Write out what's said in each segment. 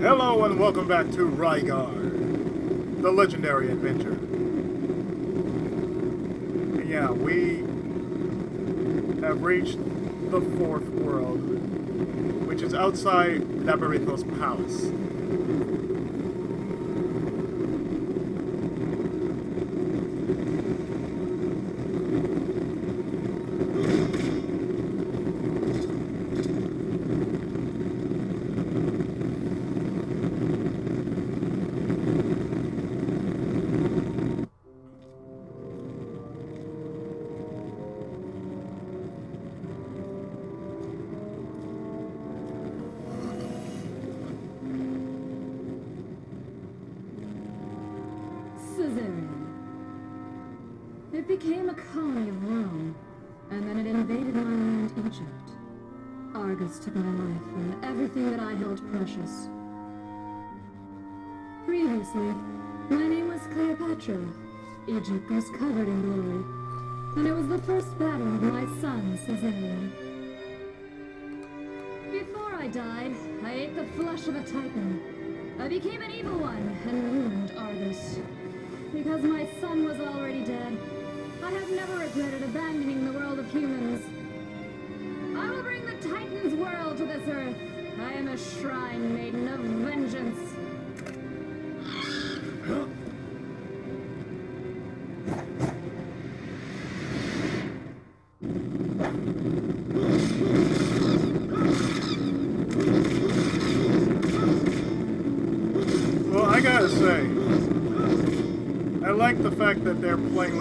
Hello and welcome back to Rygar, the legendary adventure. Yeah, we have reached the fourth world, which is outside Labyrinthos Palace. that they're playing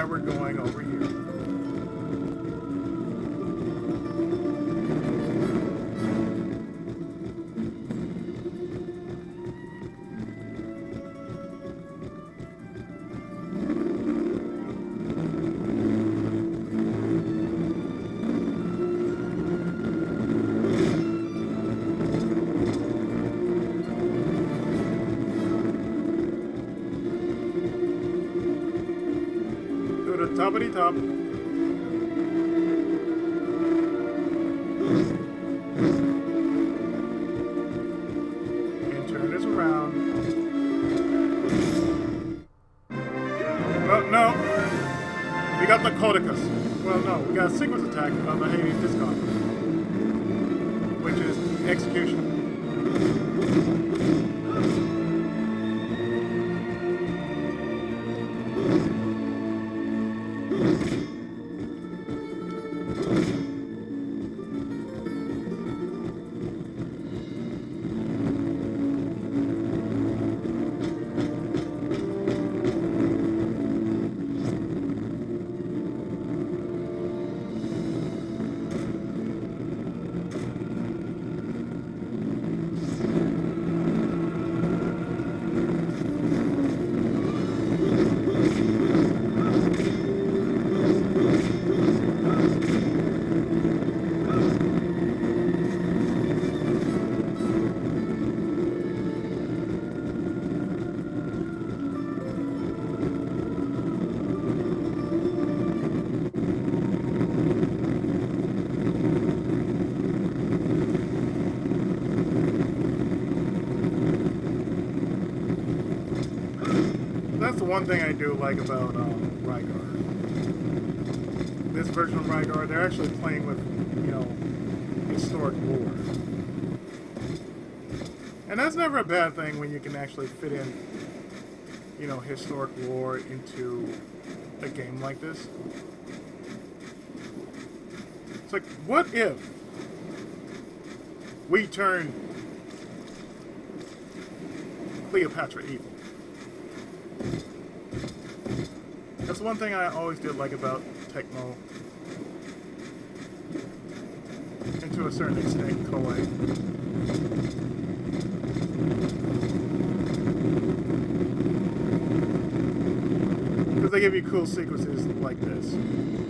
why we're going up. one thing I do like about um, Rygar. This version of Rygar, they're actually playing with, you know, historic lore. And that's never a bad thing when you can actually fit in, you know, historic lore into a game like this. It's like, what if we turn Cleopatra evil? That's one thing I always did like about Tecmo. And to a certain extent, Koei. Because they give you cool sequences like this.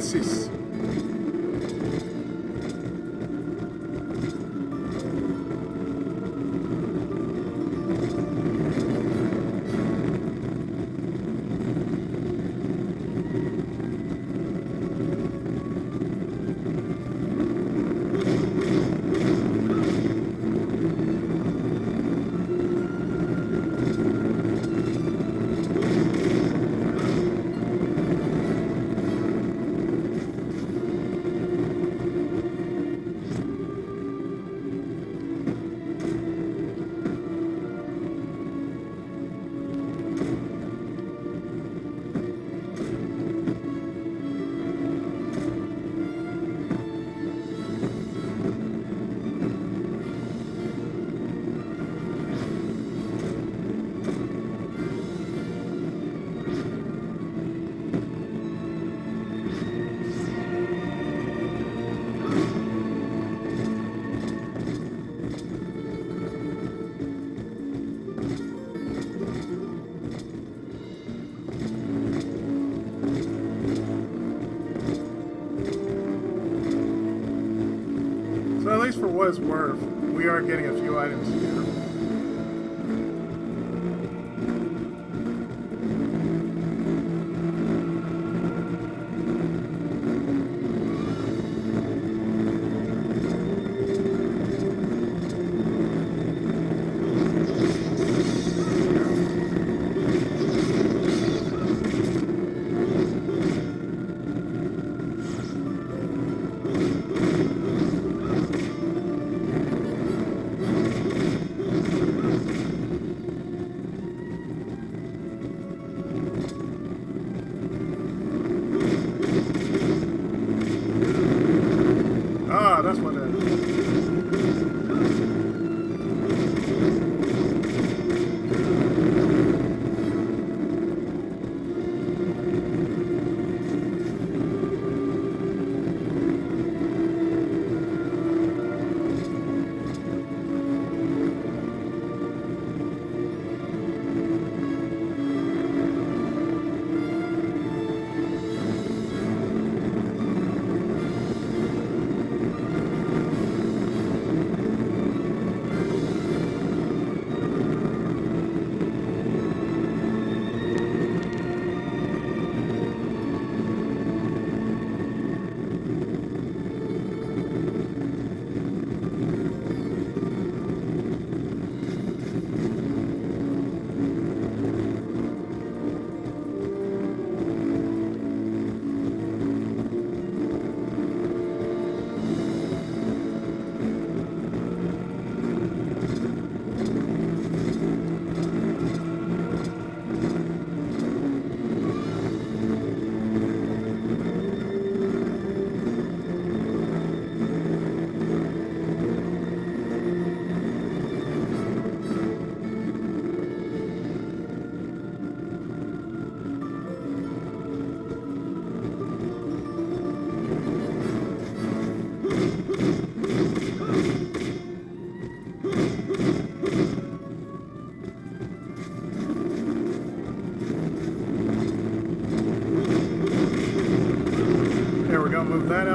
esses what it's worth, we are getting a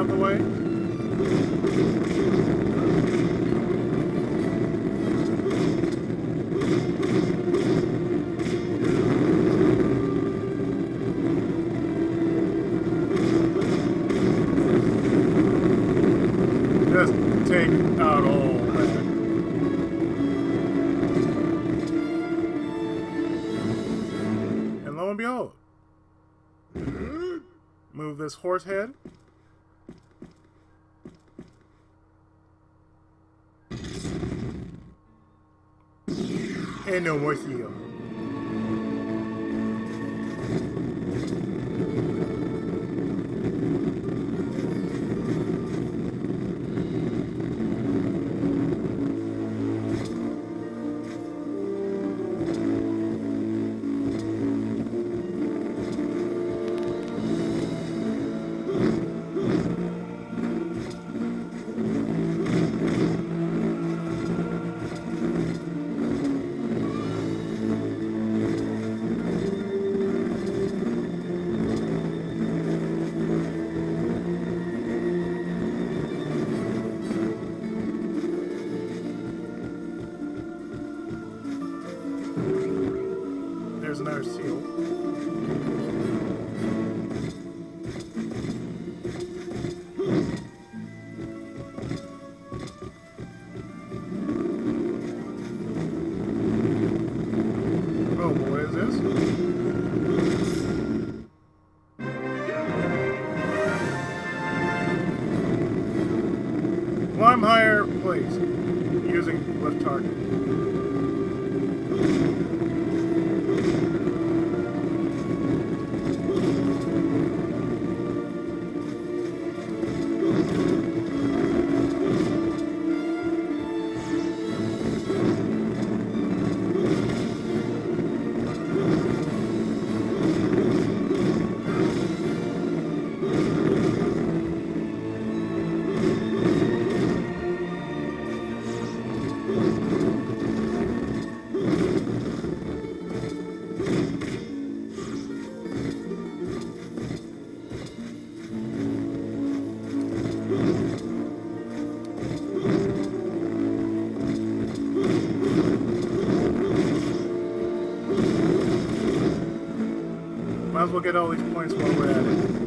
the way. Just take out all. And lo and behold. Move this horse head. And no more seal. As well get all these points while we're at it.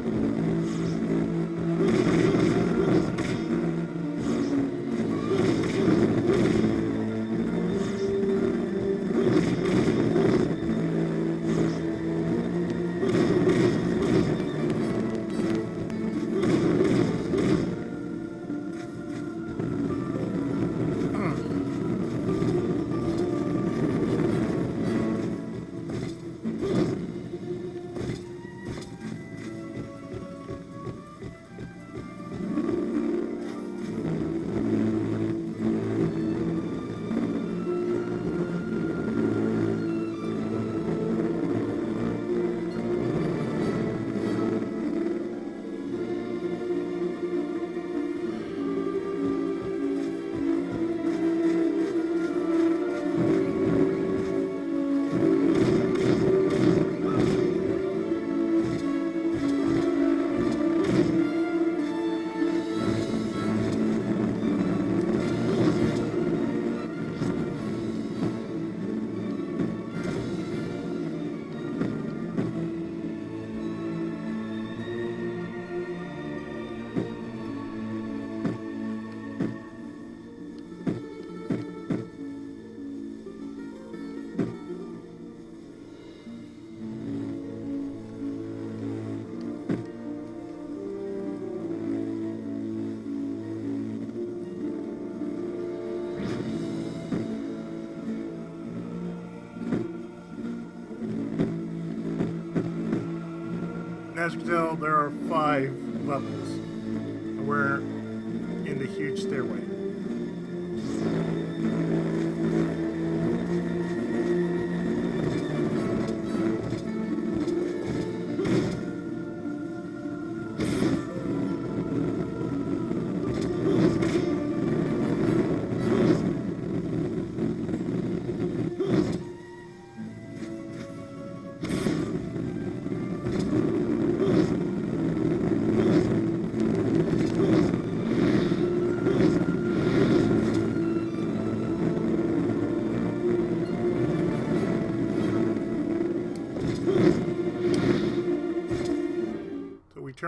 Tell, there are five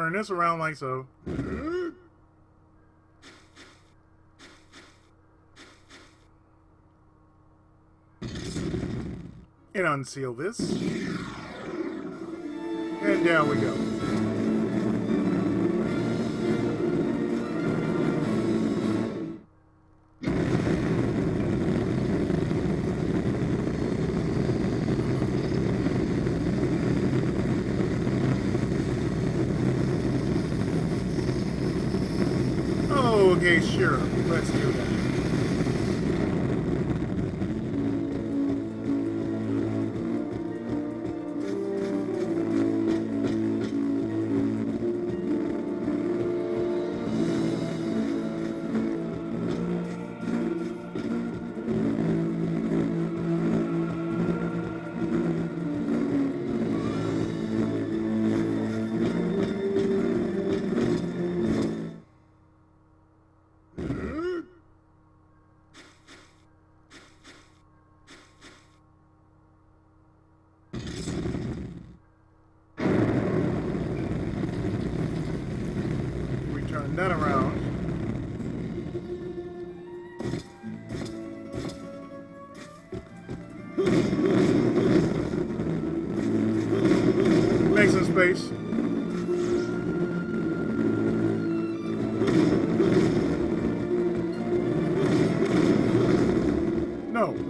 turn this around like so. And unseal this. And down we go.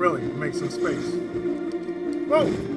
Really, make some space. Whoa!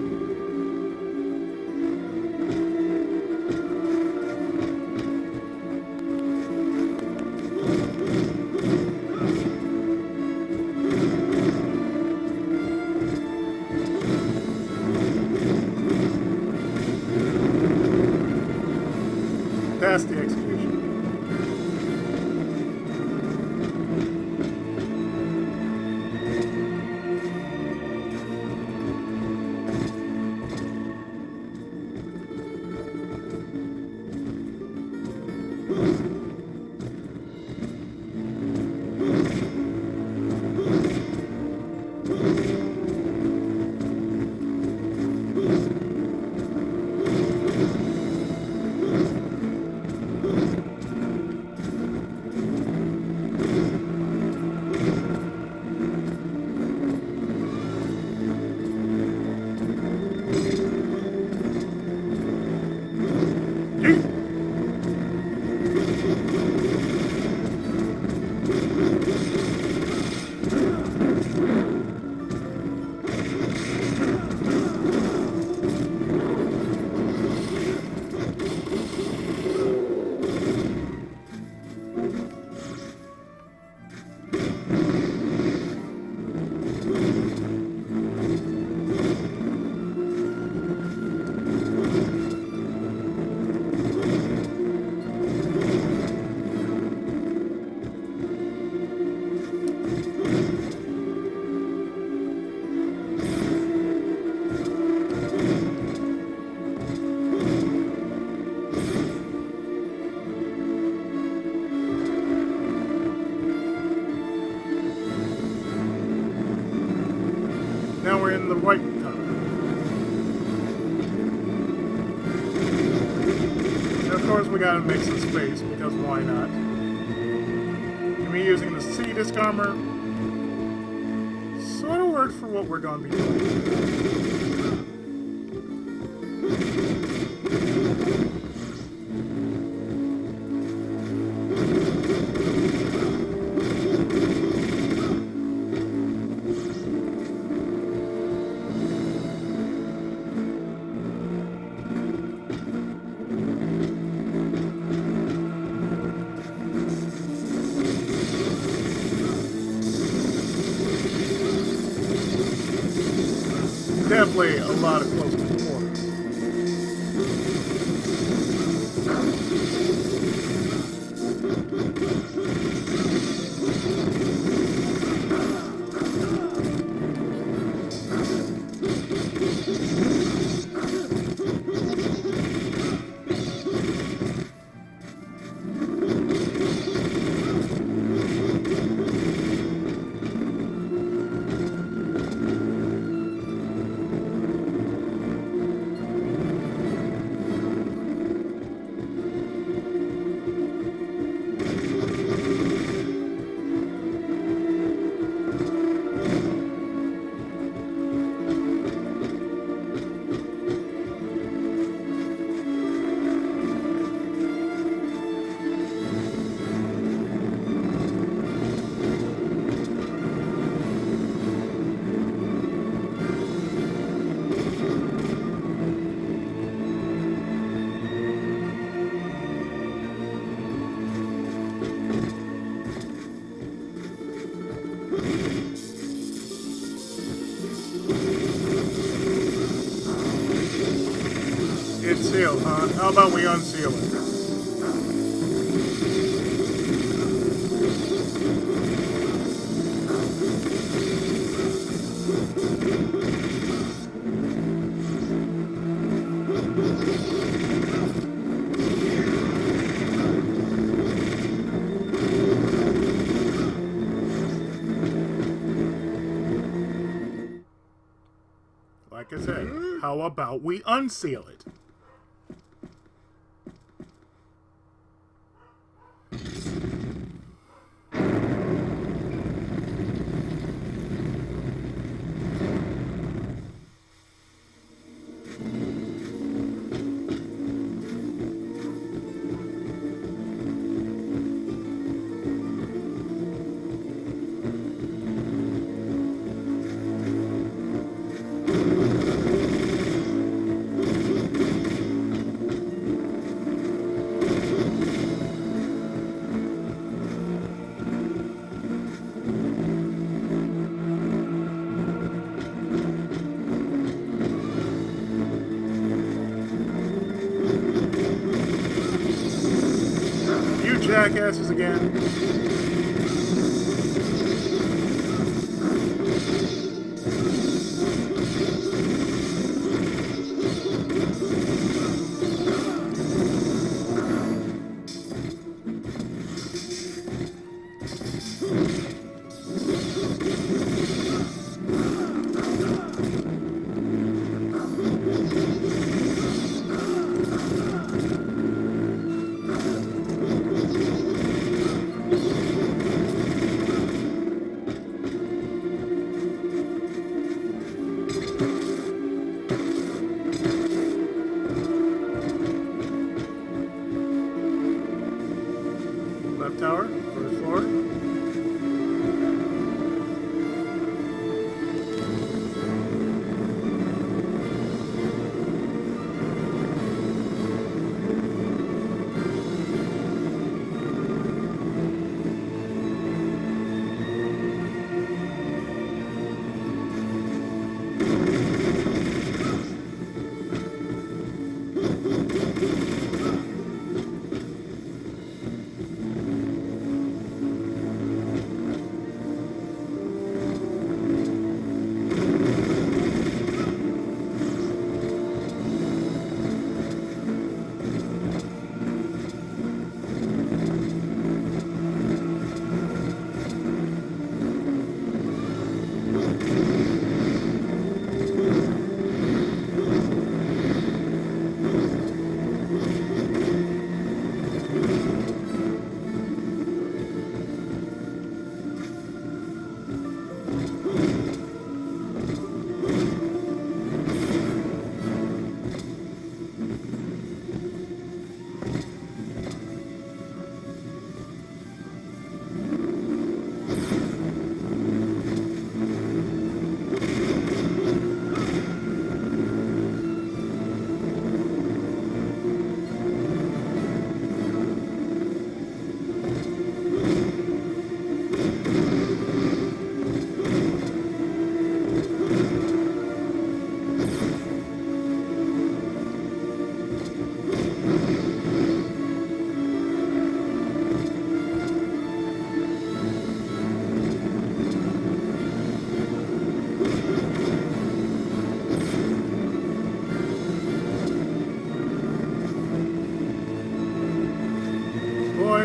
We're in the white tunnel. And of course we gotta make some space because why not? Me using the C disc armor sort of worked for what we're gonna be doing. It's sealed, huh? How about we unseal it? about we unseal it.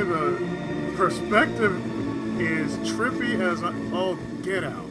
the perspective is trippy as all oh, get out.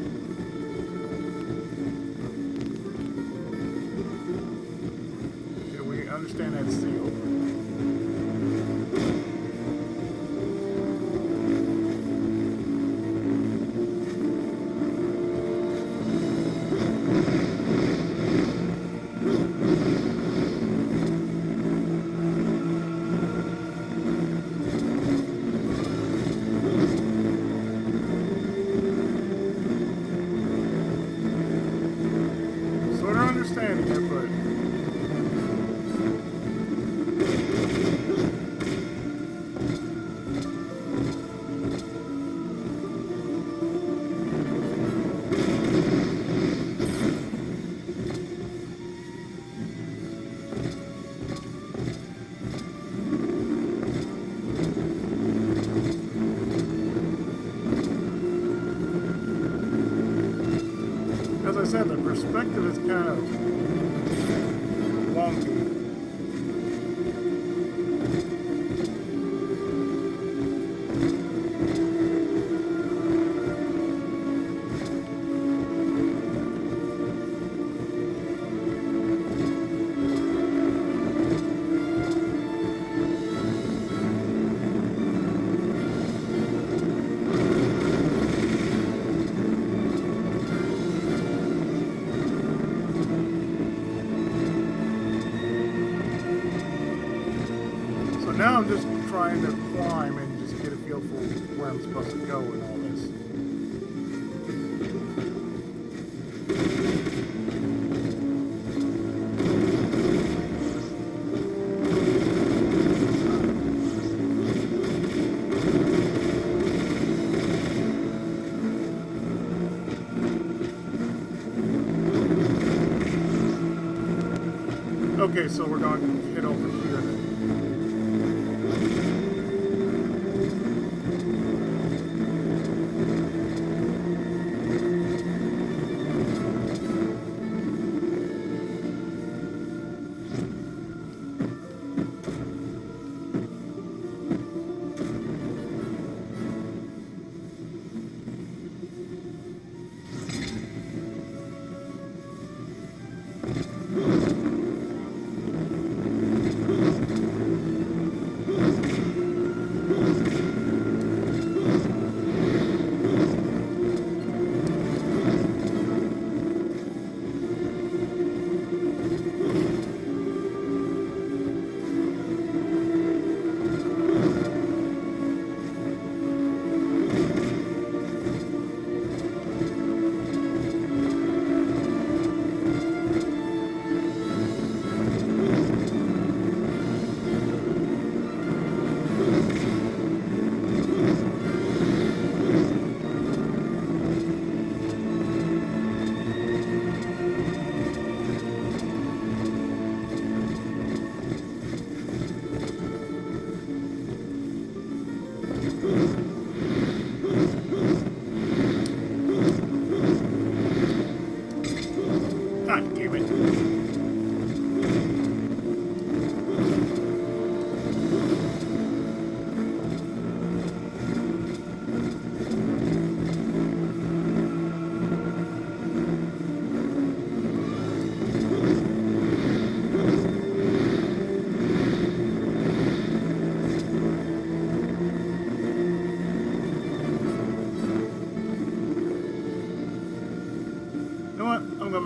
Okay, so we're going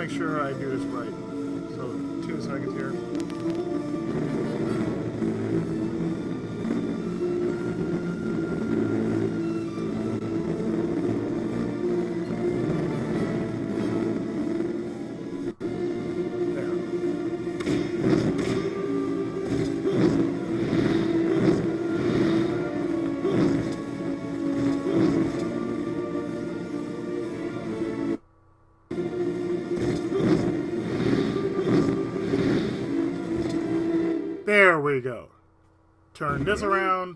make sure I do this right. So, two seconds here. Turn this around,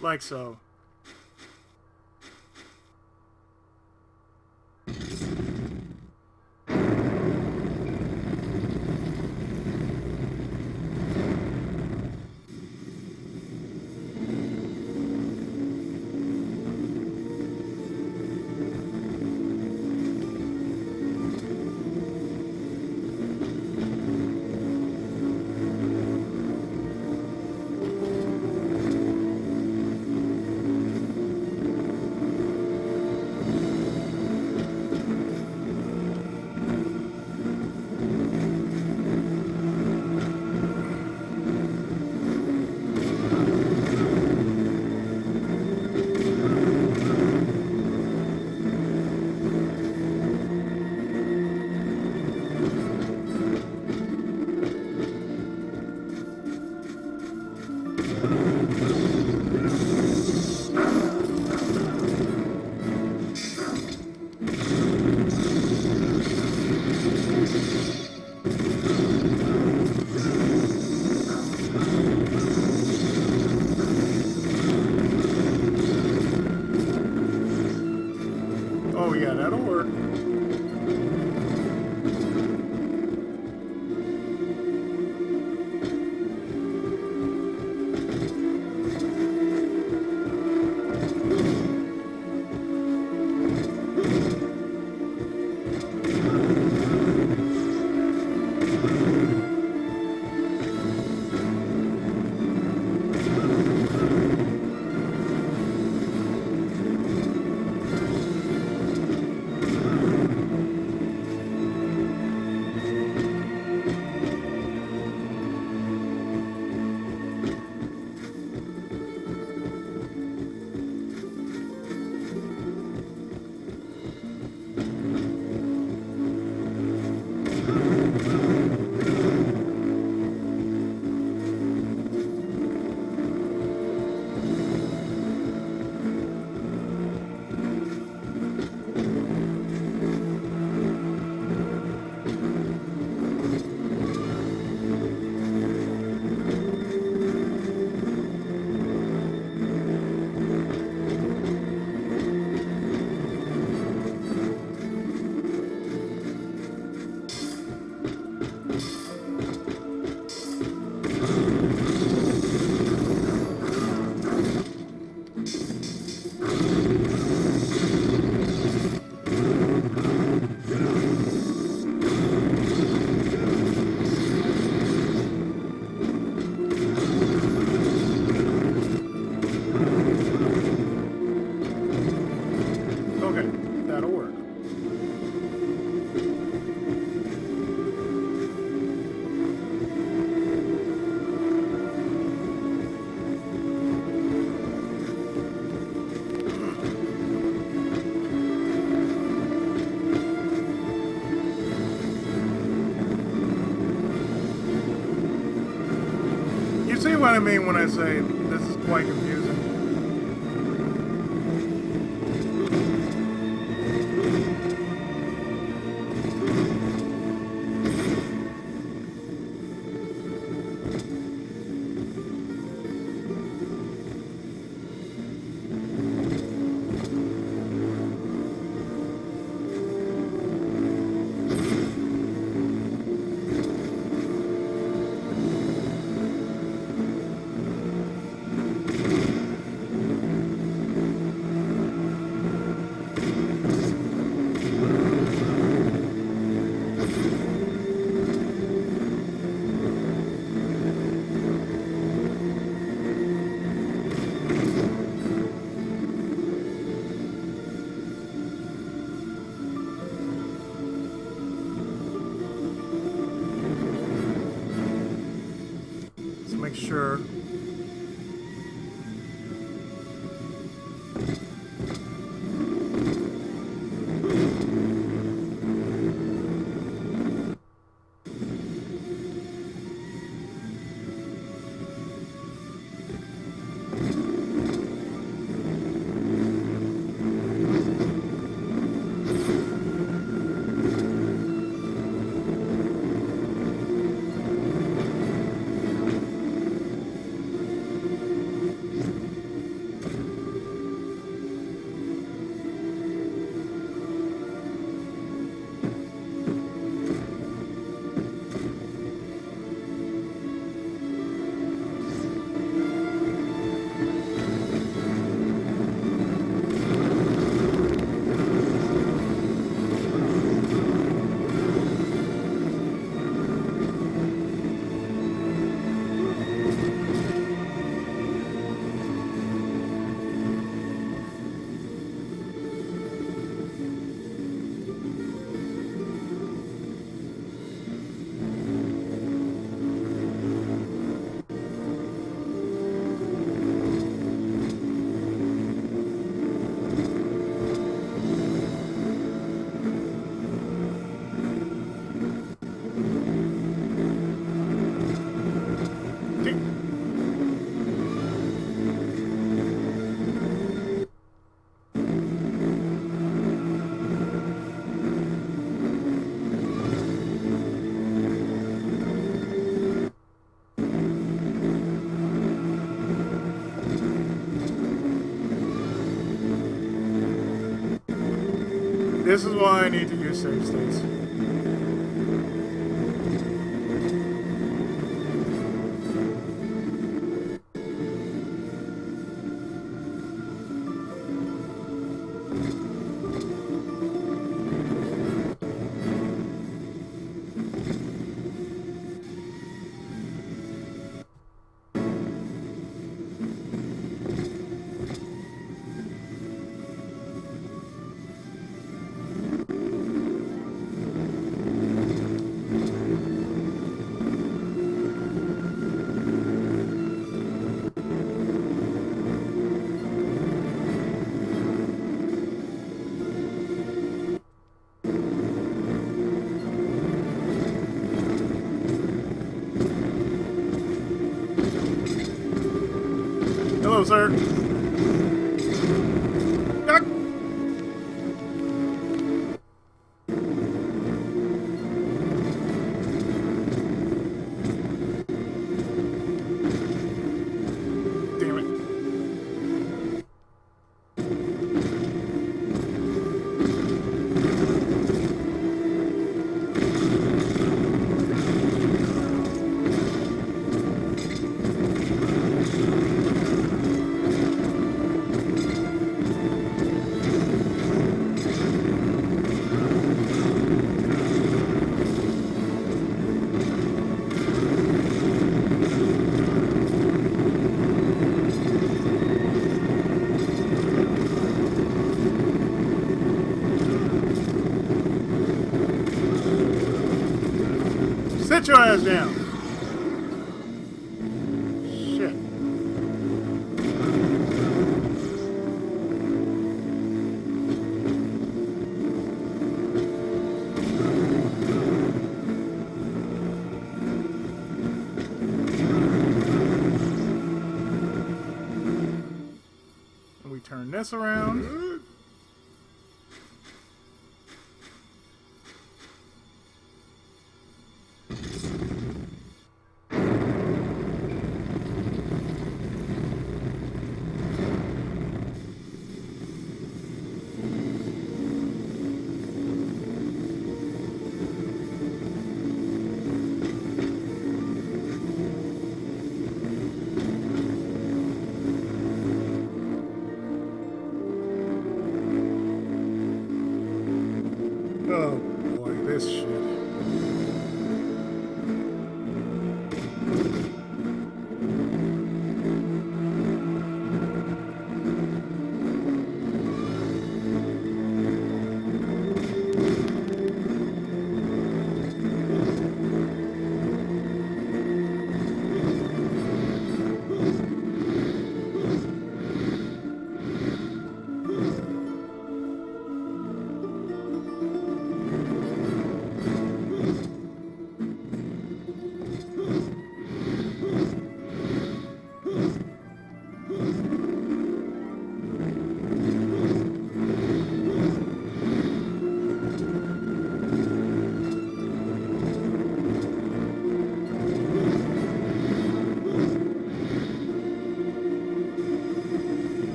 like so. That'll work. I mean when I say this is quite confusing. This is why I need to use save states. Hello, Sit your ass down. We turn this around.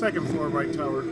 Second floor right tower.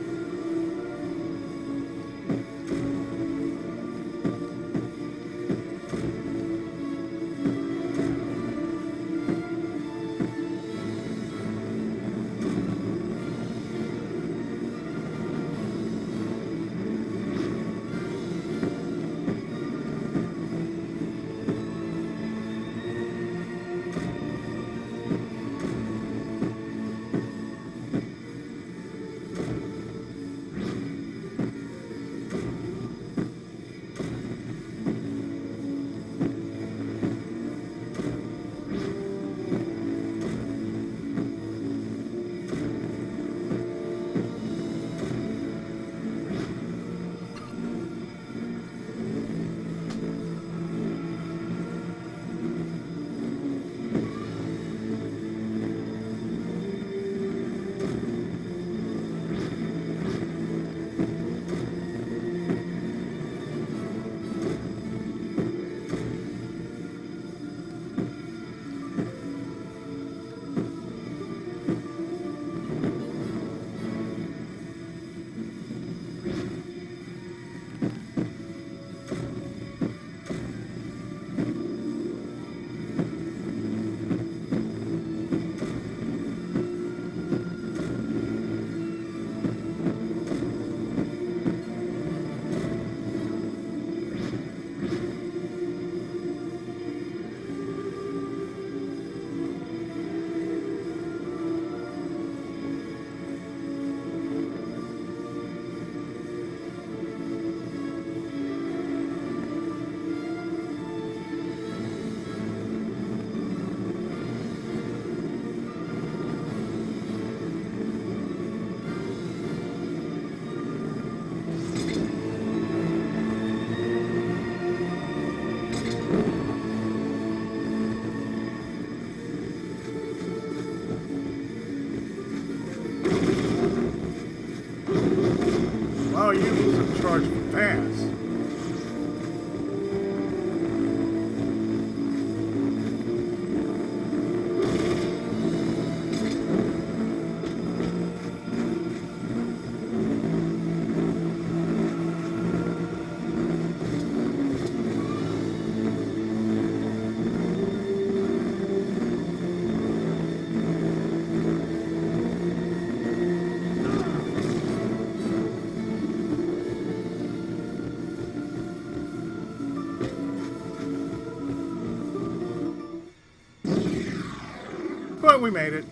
But we made it.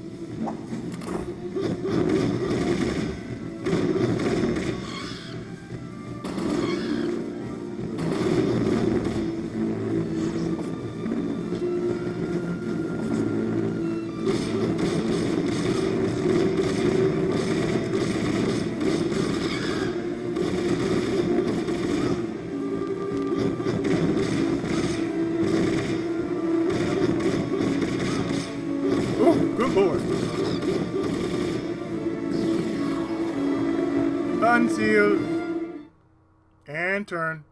You. And turn.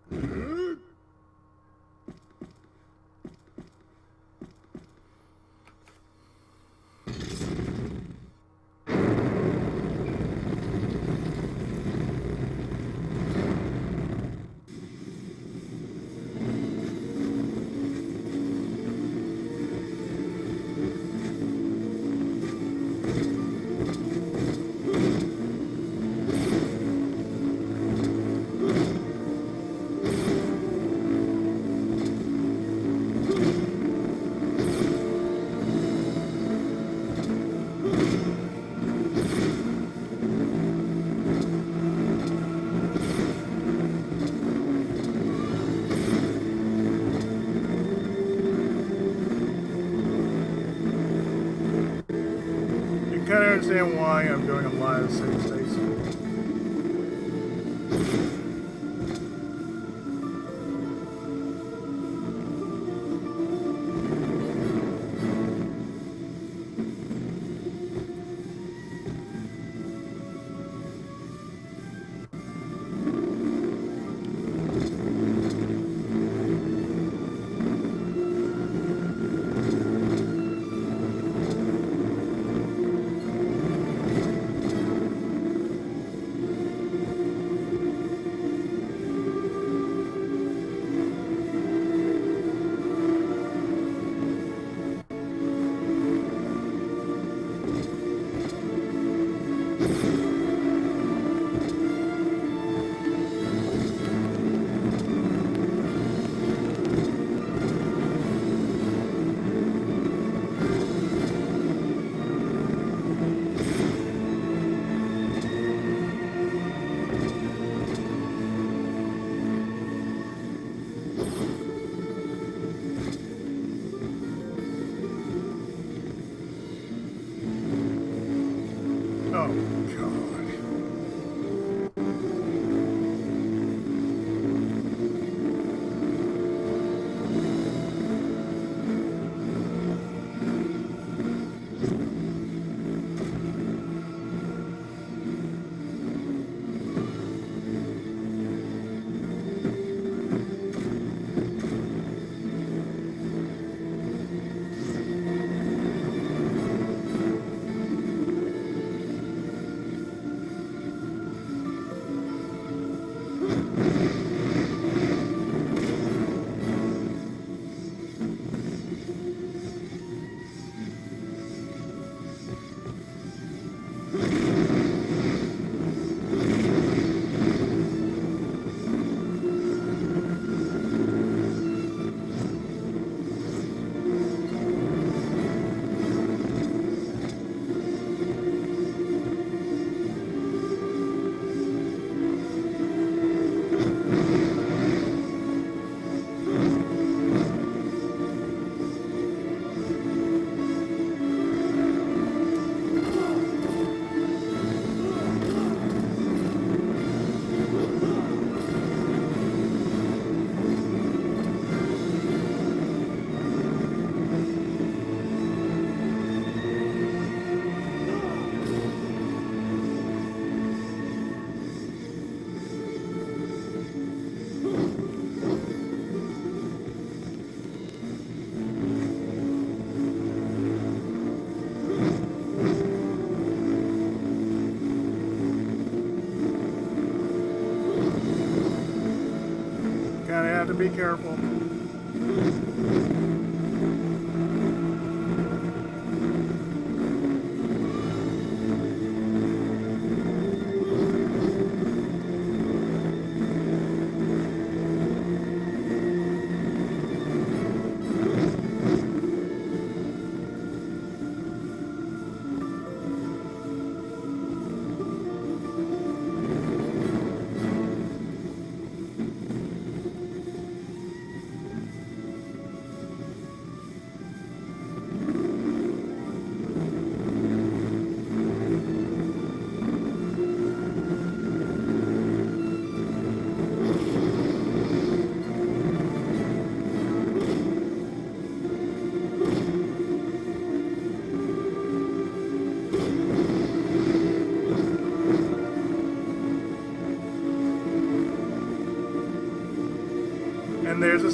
Have to be careful.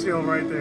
Seal right there.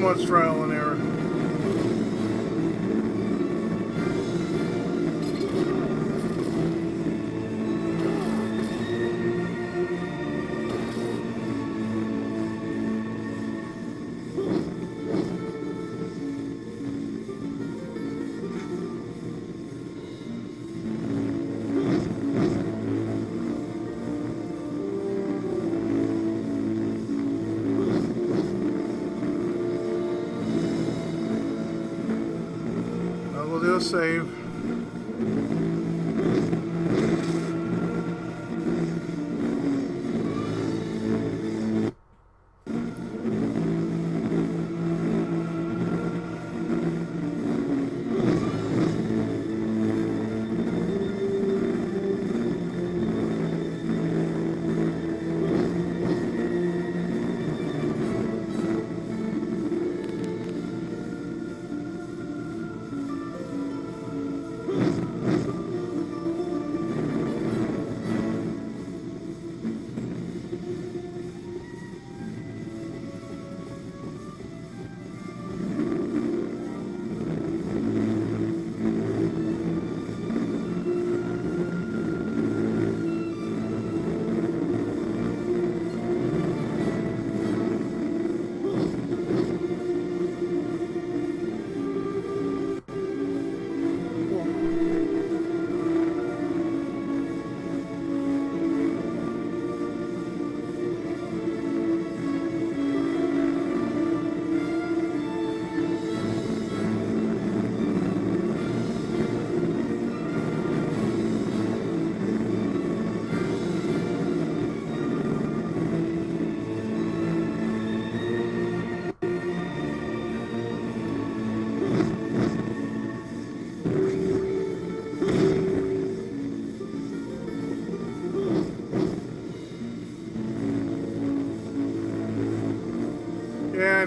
Much trial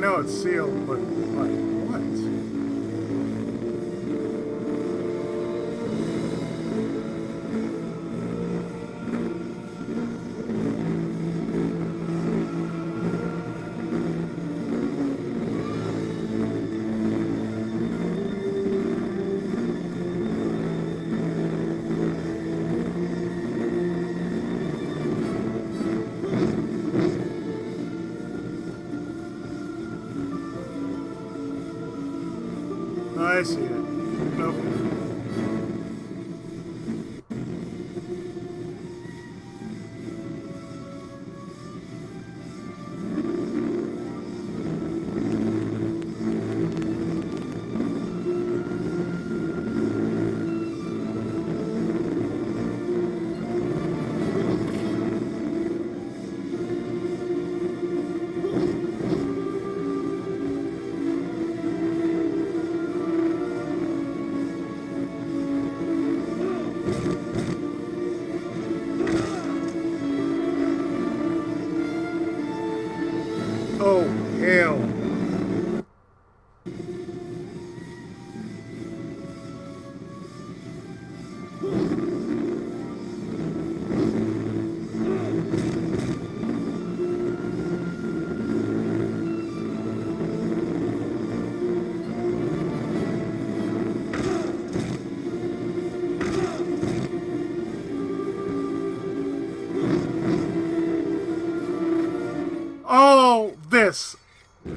know it's sealed, but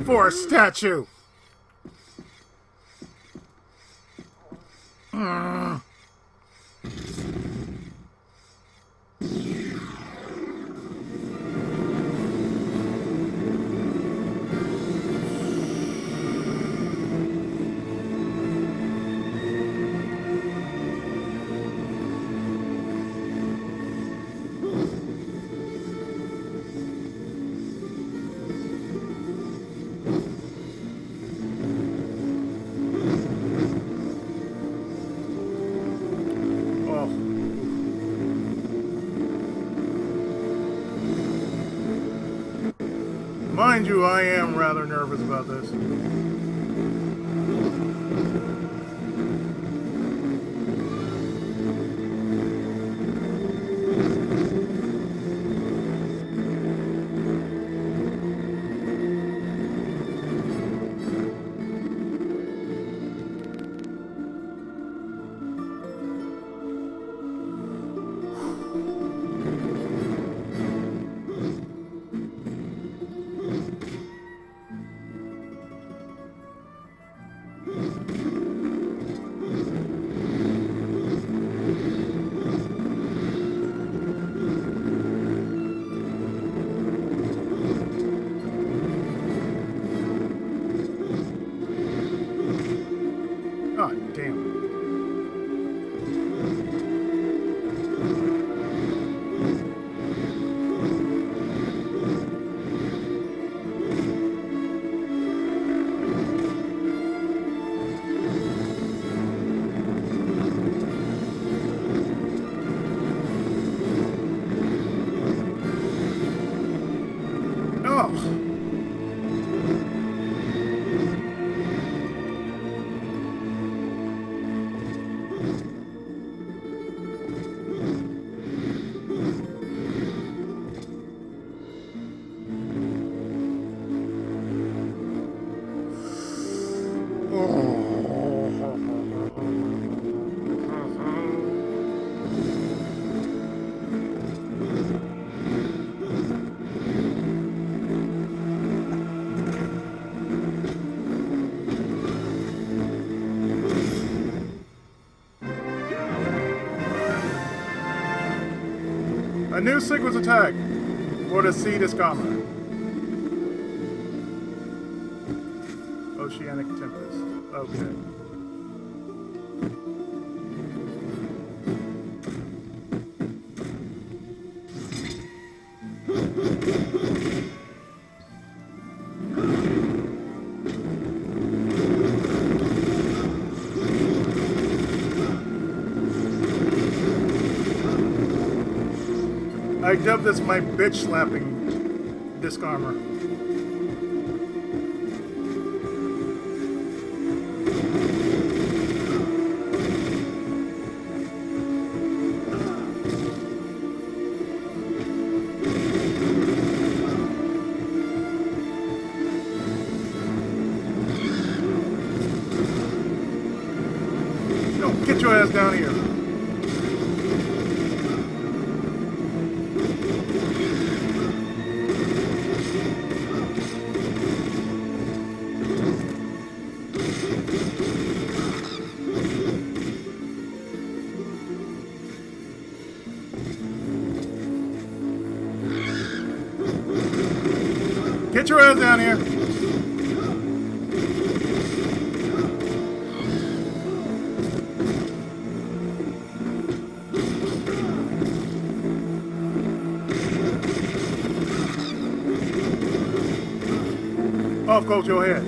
for a statue. Nervous about new sequence attack for the Sea Diskarmor. Oceanic Dubbed this my bitch slapping Diskarmor. No, get your ass down here. Goes your head.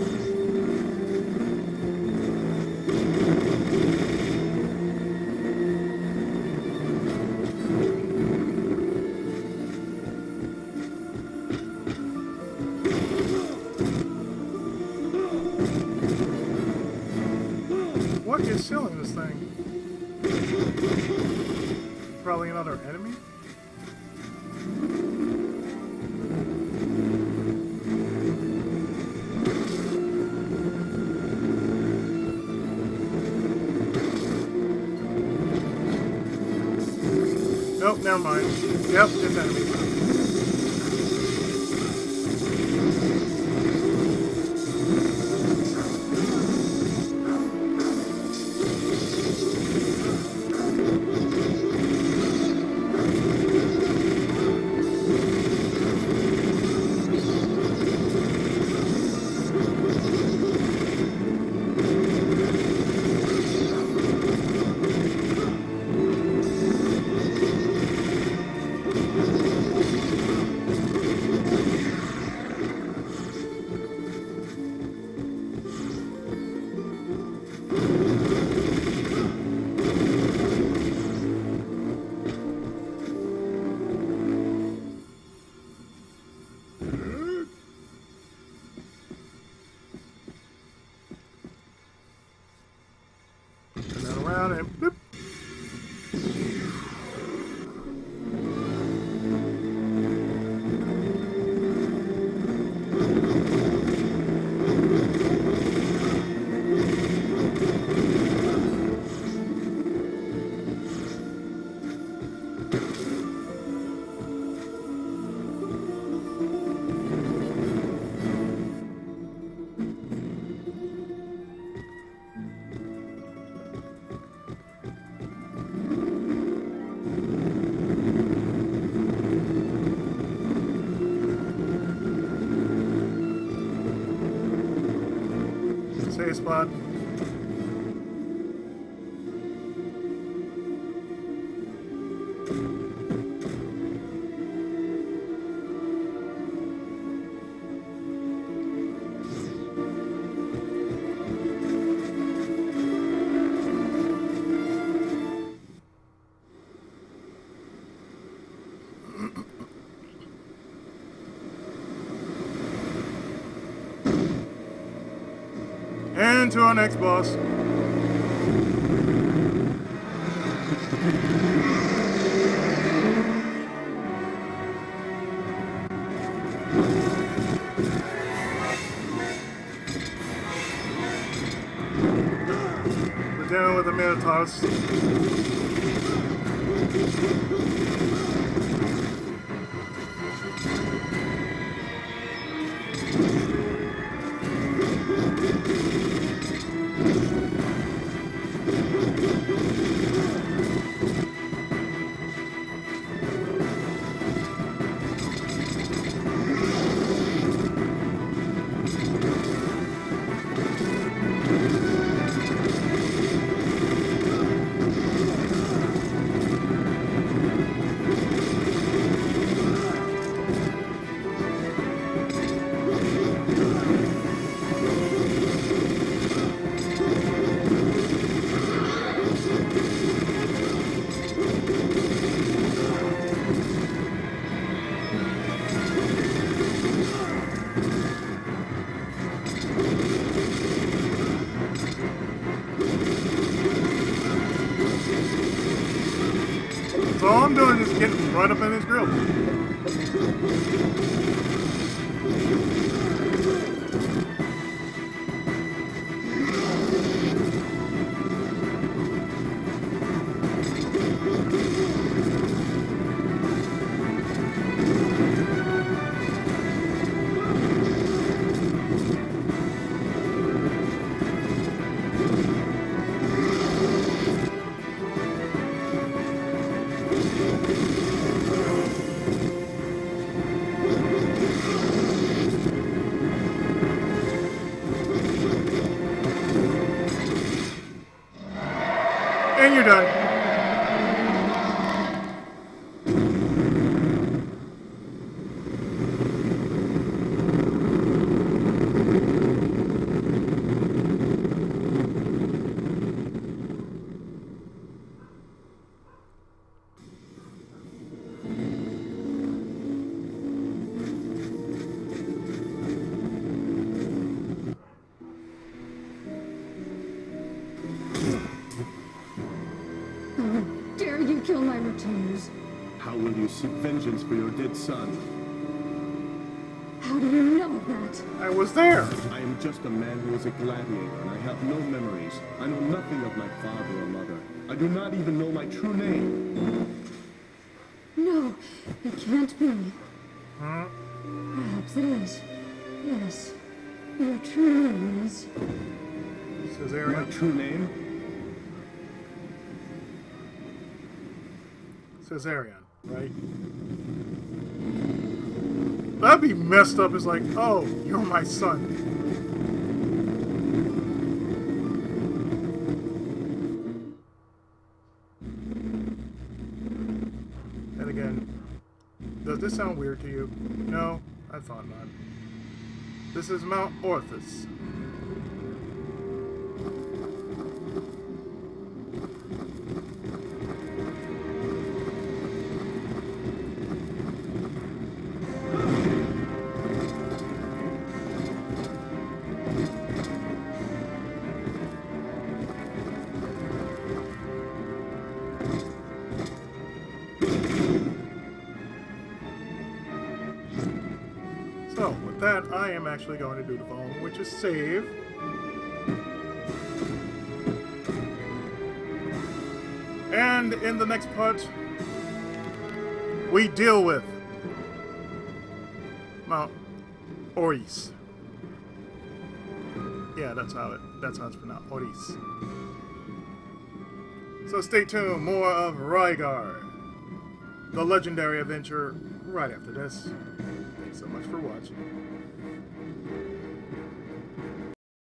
on to our next boss. We're dealing with the Minotaurs. room. For your dead son. How do you know that? I was there. I am just a man who was a gladiator, and I have no memories. I know nothing of my father or mother. I do not even know my true name. No, it can't be. Huh? Perhaps it is. Yes. Your true name is. My true name? Caesarion, right? That'd be messed up. It's like, oh, you're my son. And again, does this sound weird to you? No, I thought not. This is Mount Orthus. Actually going to do the following, which is save. And in the next part, we deal with Mount Oris. Yeah, that's how it that's how it's pronounced. Oris. So stay tuned, more of Rygar, the legendary adventure, right after this. Thanks so much for watching.